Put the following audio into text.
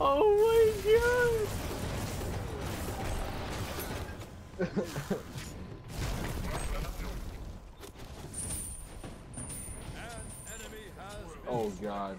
oh my god! oh god.